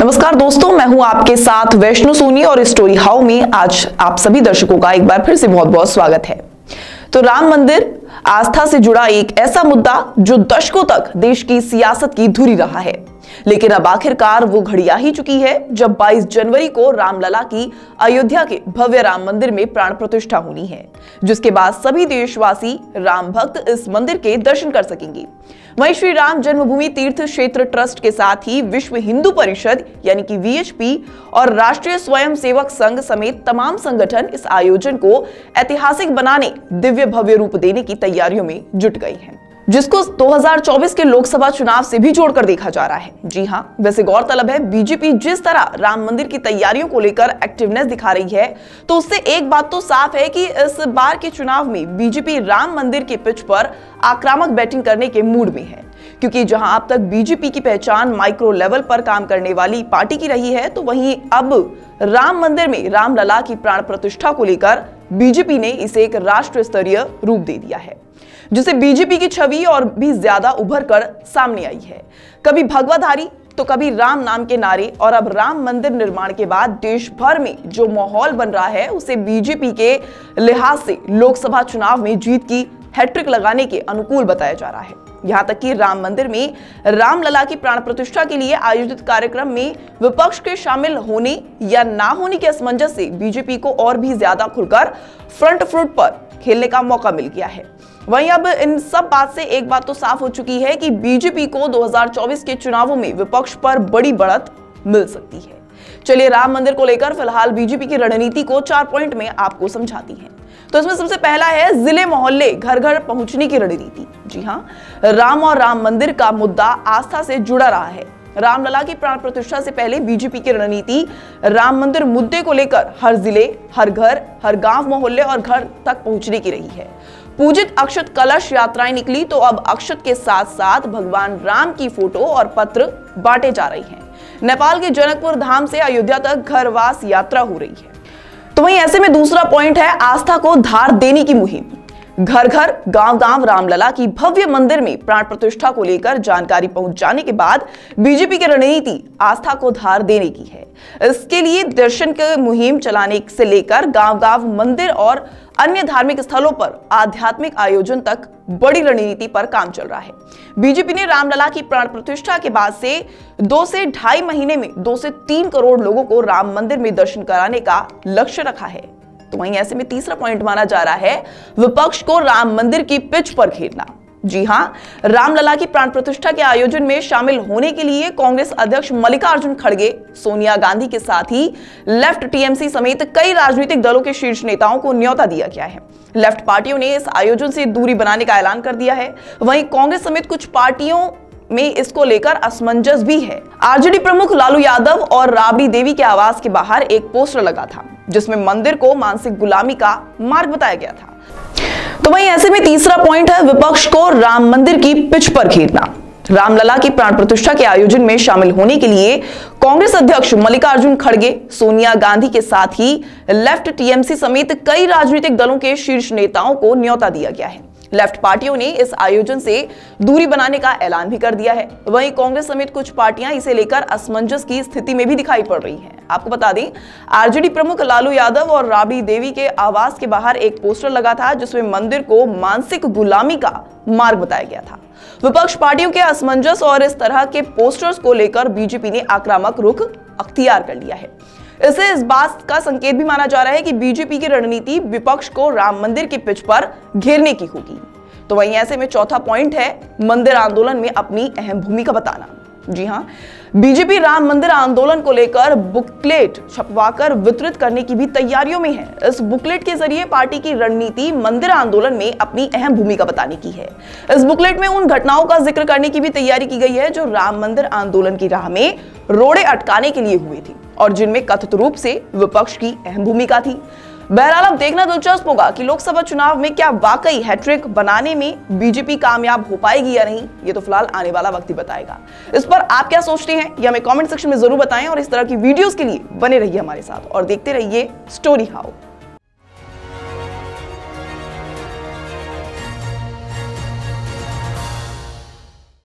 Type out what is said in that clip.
नमस्कार दोस्तों, मैं हूँ आपके साथ वैष्णु सोनी और स्टोरी हाउ में आज आप सभी दर्शकों का एक बार फिर से बहुत बहुत स्वागत है। तो राम मंदिर आस्था से जुड़ा एक ऐसा मुद्दा जो दशकों तक देश की सियासत की धुरी रहा है। लेकिन अब आखिरकार वो घड़ी आ ही चुकी है जब 22 जनवरी को रामलला की अयोध्या के भव्य राम मंदिर में प्राण प्रतिष्ठा होनी है, जिसके बाद सभी देशवासी राम भक्त इस मंदिर के दर्शन कर सकेंगे। वहीं श्री राम जन्मभूमि तीर्थ क्षेत्र ट्रस्ट के साथ ही विश्व हिंदू परिषद यानी कि वीएचपी और राष्ट्रीय स्वयं सेवक संघ समेत तमाम संगठन इस आयोजन को ऐतिहासिक बनाने, दिव्य भव्य रूप देने की तैयारियों में जुट गई है, जिसको 2024 के लोकसभा चुनाव से भी जोड़कर देखा जा रहा है। जी हाँ वैसे गौरतलब है, बीजेपी जिस तरह राम मंदिर की तैयारियों को लेकर एक्टिवनेस दिखा रही है तो उससे एक बात तो साफ़ है कि इस बार के चुनाव में बीजेपी राम मंदिर के पिच पर आक्रामक बैटिंग करने के मूड में है। क्योंकि जहाँ अब तक बीजेपी की पहचान माइक्रो लेवल पर काम करने वाली पार्टी की रही है तो वहीं अब राम मंदिर में रामलला की प्राण प्रतिष्ठा को लेकर बीजेपी ने इसे एक राष्ट्र स्तरीय रूप दे दिया है। जिसे बीजेपी की छवि और भी ज़्यादा उभर कर सामने आई है। कभी भगवाधारी तो कभी राम नाम के नारे और अब राम मंदिर निर्माण के बाद देश भर में जो माहौल बन रहा है, उसे बीजेपी के लिहाज से लोकसभा चुनाव में जीत की हैट्रिक लगाने के अनुकूल बताया जा रहा है। यहाँ तक कि राम मंदिर में रामलला की प्राण प्रतिष्ठा के लिए आयोजित कार्यक्रम में विपक्ष के शामिल होने या ना होने के असमंजस से बीजेपी को और भी ज़्यादा खुलकर फ्रंट फ्रूट पर खेलने का मौका मिल गया है। वहीं अब इन सब बात से एक बात तो साफ़ हो चुकी है कि बीजेपी को 2024 के चुनावों में विपक्ष पर बड़ी बढ़त मिल सकती है। चलिए राम मंदिर को लेकर फ़िलहाल बीजेपी की रणनीति को चार पॉइंट में आपको समझाती है। तो इसमें सबसे पहला है ज़िले मोहल्ले घर घर पहुँचने की रणनीति। जी हाँ राम और राम मंदिर का मुद्दा आस्था से जुड़ा रहा है। रामलला की प्राण प्रतिष्ठा से पहले बीजेपी की रणनीति, राम मंदिर मुद्दे को लेकर हर ज़िले, हर घर, हर गाँव मोहल्ले और घर तक पहुँचने की रही है। पूजित अक्षत कलश यात्राएँ निकली तो अब अक्षत के साथ साथ भगवान राम की फ़ोटो और पत्र बांटे जा रही हैं। नेपाल के जनकपुर धाम से अयोध्या तक घरवास यात्रा हो रही है। तो वहीं ऐसे में दूसरा पॉइंट है, आस्था को धार देने की मुहिम। घर घर गाँव गाँव रामलला की भव्य मंदिर में प्राण प्रतिष्ठा को लेकर जानकारी पहुँच जाने के बाद बीजेपी की रणनीति आस्था को धार देने की है। इसके लिए दर्शन की मुहिम चलाने से लेकर गाँव गाँव मंदिर और अन्य धार्मिक स्थलों पर आध्यात्मिक आयोजन तक बड़ी रणनीति पर काम चल रहा है। बीजेपी ने रामलला की प्राण प्रतिष्ठा के बाद से दो से ढाई महीने में दो से तीन करोड़ लोगों को राम मंदिर में दर्शन कराने का लक्ष्य रखा है। तो वहीं ऐसे में तीसरा पॉइंट माना जा रहा है, विपक्ष को राम मंदिर की पिच पर खेलना जी हाँ, रामलला की प्राण प्रतिष्ठा के आयोजन में शामिल होने के लिए कांग्रेस अध्यक्ष मल्लिकार्जुन खड़गे, सोनिया गांधी के साथ ही लेफ़्ट टीएमसी समेत कई राजनीतिक दलों के शीर्ष नेताओं को न्योता दिया गया है। लेफ़्ट पार्टियों ने इस आयोजन से दूरी बनाने का ऐलान कर दिया है। वहीं कांग्रेस समेत कुछ पार्टियों में इसको लेकर असमंजस भी है। आरजेडी प्रमुख लालू यादव और राबड़ी देवी के आवास के बाहर एक पोस्टर लगा था। जिसमें मंदिर को मानसिक गुलामी का मार्ग बताया गया था। तो वहीं ऐसे में तीसरा पॉइंट है विपक्ष को राम मंदिर की पिच पर घेरना। रामलला की प्राण प्रतिष्ठा के आयोजन में शामिल होने के लिए कांग्रेस अध्यक्ष मल्लिकार्जुन खड़गे, सोनिया गांधी के साथ ही लेफ़्ट टीएमसी समेत कई राजनीतिक दलों के शीर्ष नेताओं को न्योता दिया गया है। लेफ़्ट पार्टियों ने इस आयोजन से दूरी बनाने का ऐलान भी कर दिया है। वहीं कांग्रेस समेत कुछ पार्टियाँ इसे लेकर असमंजस की स्थिति में भी दिखाई पड़ रही हैं। आपको बता दें, आरजेडी प्रमुख लालू यादव और राबड़ी देवी के आवास के बाहर एक पोस्टर लगा था, जिसमें मंदिर को मानसिक गुलामी का मार्ग बताया गया था। विपक्ष पार्टियों के असमंजस और इस तरह के पोस्टर्स को लेकर बीजेपी ने आक्रामक रुख अख्तियार कर लिया है। इसे इस बात का संकेत भी माना जा रहा है कि बीजेपी की रणनीति विपक्ष को राम मंदिर के पिच पर घेरने की होगी। तो वहीं ऐसे में चौथा पॉइंट है, मंदिर आंदोलन में अपनी अहम भूमिका बताना। जी हाँ बीजेपी राम मंदिर आंदोलन को लेकर बुकलेट छपवाकर वितरित करने की भी तैयारियों में है। इस बुकलेट के ज़रिए पार्टी की रणनीति मंदिर आंदोलन में अपनी अहम भूमिका बताने की है। इस बुकलेट में उन घटनाओं का ज़िक्र करने की भी तैयारी की गई है, जो राम मंदिर आंदोलन की राह में रोड़े अटकाने के लिए हुई थी, और जिनमें कथित रूप से विपक्ष की अहम भूमिका थी। बहरहाल अब देखना दिलचस्प होगा कि लोकसभा चुनाव में क्या वाकई हैट्रिक बनाने में बीजेपी कामयाब हो पाएगी या नहीं, ये तो फ़िलहाल आने वाला वक्त ही बताएगा। इस पर आप क्या सोचते हैं, ये हमें कमेंट सेक्शन में ज़रूर बताएँ और इस तरह की वीडियोस के लिए बने रहिए हमारे साथ और देखते रहिए स्टोरी हाउ।